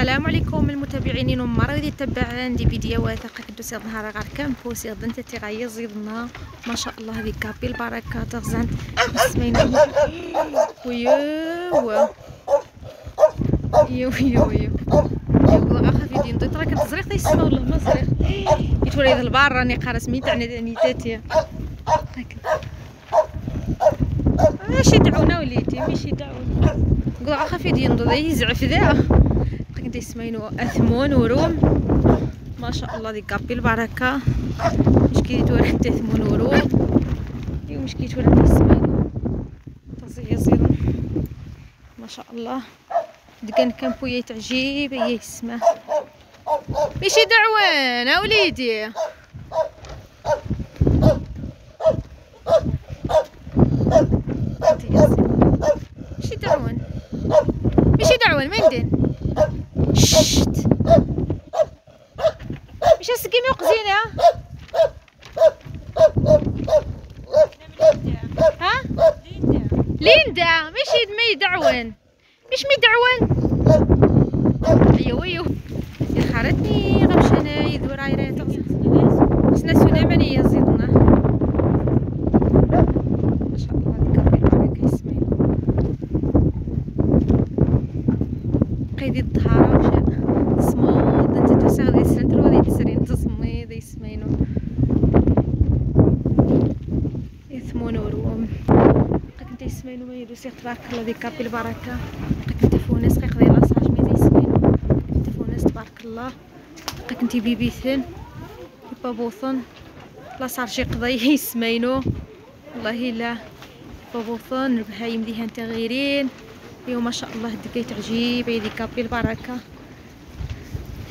السلام عليكم المتابعين ومرة غادي تتبع عندي فيديوهات كنتو سيغ نهار غار كامبو سيغ دنت تيغايا زيدنا. ما شاء الله هذه كابي البركة. تغزان اسمين ويو يو يو يو يقول خافي دين دوت راه كتزريق تيسمع والله ما زريق يتولي البار راني قارس مين تاع نيتاتي. هكا. ماشي دعونا وليدي ماشي دعونا. قول خافي دين دوت يزعف ذا. كنت يسمينو أثمون وروم. ما شاء الله دي كابي البركة. مش كيتورا حتى ثمون وروم. ايوا مش كيتورا يسمينو تزي يزيد ما شاء الله. دكان كامبوية تعجيب. هي اسمه ماشي دعوان ها وليدي. ماشي دعوان ماشي دعوان ما ندين شت مش وقزينة ها؟ ليندا ماشي مي دعوان مش مي دعوان ايوا ايوا يا خارتني غمشانا يدور عيرات سنا سنامني يزيدنا ما شاء الله ديك البركه كيسمعوا قيدي الظهارة وشا صمود انت توسع غادي سنتر غادي تسرين تصميد يسمينو يثمون وروم قد يسمينو ما يدو سيغ تبارك الله ذي كابي البركة. قد فونس قيق ديال لاصاج مي يسمينو قد فونس تبارك الله. قد انتي بيبيثن بابوثن لاصار شي قضاي يسمينو والله لا. بابوثن البهايم ديهان تغيرين ايوا ما شاء الله الدكاي تعجيب. هذه كابي البركة.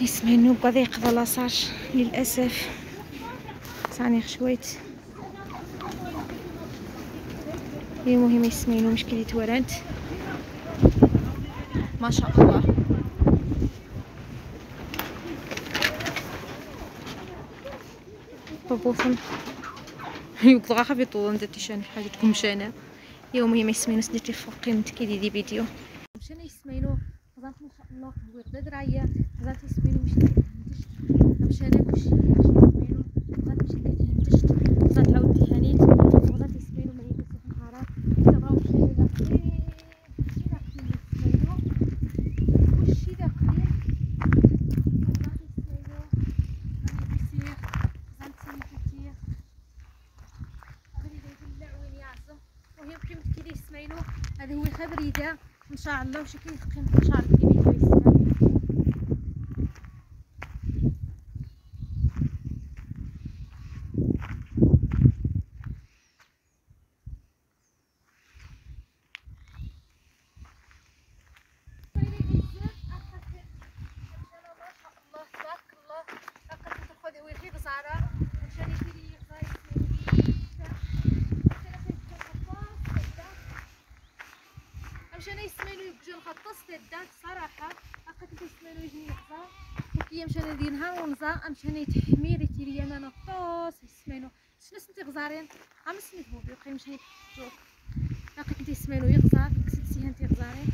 يسمعينو بقى يقضى لاصاج للأسف. ثاني خشويت المهم يسمعينو مشكل يتورنت ما شاء الله. بابوثن يقضى خافي طول أنت تيشان حاجتكم مشانه يوم هي ما يسمينو سديتي فوقي متكيدي دي فيديو. مشينا يسمينو غزات ما شاء الله كبوير درايا غزات يسمينو مش مشينا كلشي يسمينو غزات مشي كتهندشت غزات عاود تهانيت غزات يسمينو ما يدوز في النهار تبغاو مشينا داخلين مشي داخلين يسمينو كلشي داخلين غزات يسمينو غادي يسير غزات تسمي المهم كيما كيدي يسمعينو هذا هو خبريده إن شاء الله وش كيتقيم إن شاء الله في فيديو يسمع مشانا يسمينو يبجو نخطص تدات صراحة أخذت يسمينو يجني يغزا وكي مشانا دي نهار ونزا مشانا يتحمير يتيري أنا نطوس يسمينو شنو سنتي غزارين؟ عم سميت هو بيقي مشانا يتحجوك أخذت يسمينو يغزا كسيتي هانتي غزارين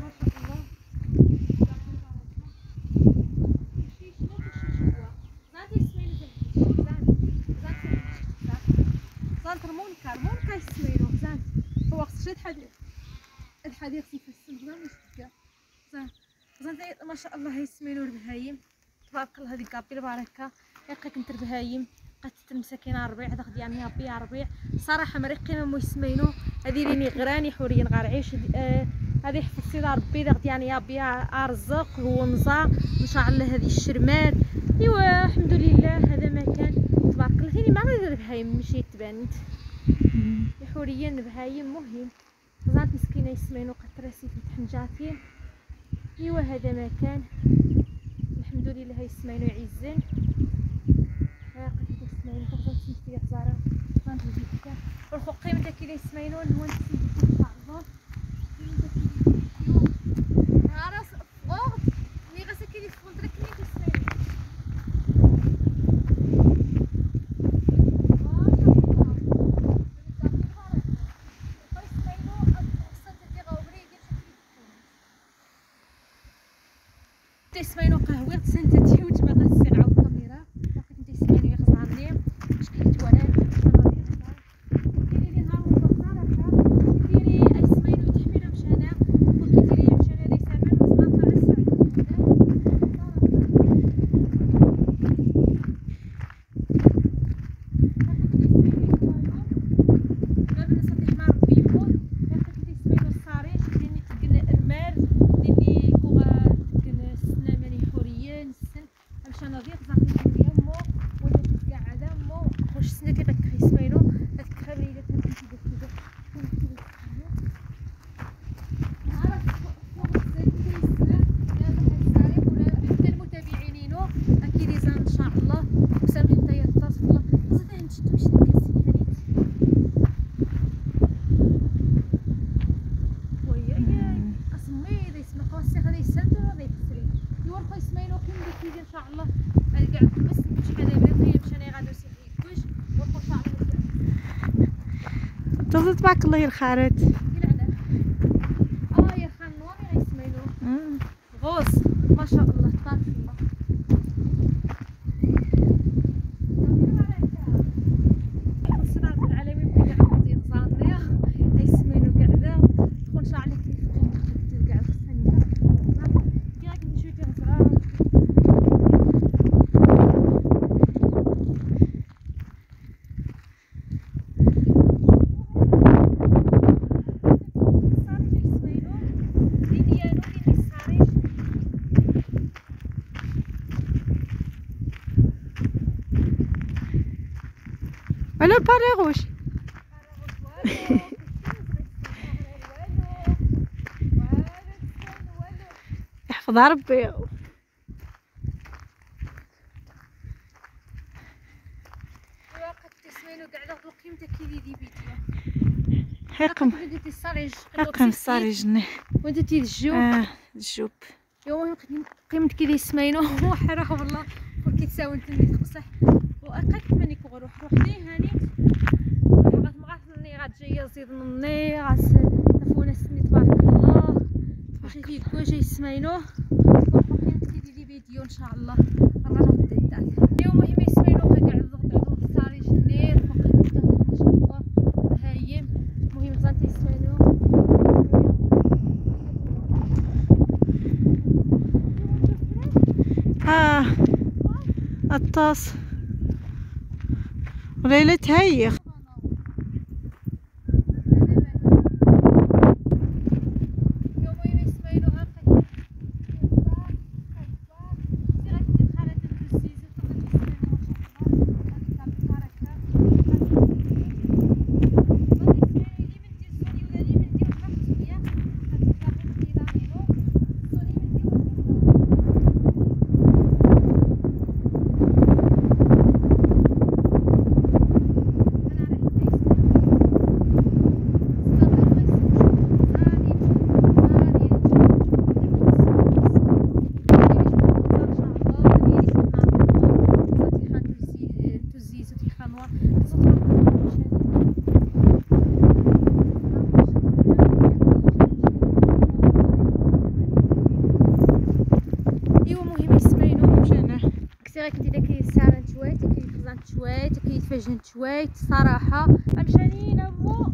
ما شاء الله زانتر منكر منكر يسمينو زانت هو خص شي الحديق مش تلقى زين زين ما شاء الله يسمينو البهايم تبارك الله هذه كابي البركة. يلقى كنت البهايم قد المساكين ربيع داك ديالنا بي ربيع صراحة مريقين مو يسمينو. هذه ليني غراني حوريا غير عيش. هذه حفظتي ربي داك ديالنا يا بي أرزق هو نزا. ان شاء الله هذه الشرمات أيوا الحمد لله هذا ما كان. تبارك الله ثاني ما غير البهايم مشي تبانت حوريا بهايم مهم. غزات مسكينة يسمينو قطراسي في تحنجاتي ايوا هذا ما كان. الحمد لله يسمينو يعزن ها قد يسمينو تفضل تنتي زارا فانت جيتك والخقيم داك اللي يسمينو هو بعضهم راس تسمينو قهوي تسنتتي وتبقى السرعه والكاميرا. وقت انت تسمينو يغزاني الله تظل تبارك ولا باري روش يحفظ ربي. حقم. صار يجني وانت تيجو آه الجوب يوم قيمت كذا يسمينو وحرا والله. كي تساوي تني تقصح. وأقل مني كغروح روح لي هاني غات مغاتني غات جاية زيد مني غات تفونا سمي تبارك الله واش كيكون جاي يسمينو وقيمت كيدي لي فيديو ان شاء الله رانا نبدا الدار اليوم مهم يسمينو كاع الضغط عندهم في الصاري جنير شاء الله هايم المهم غزانتي يسمينو آه الطاس وليلى تهيخ شويت كيفزان شويت صراحة. مشانين امو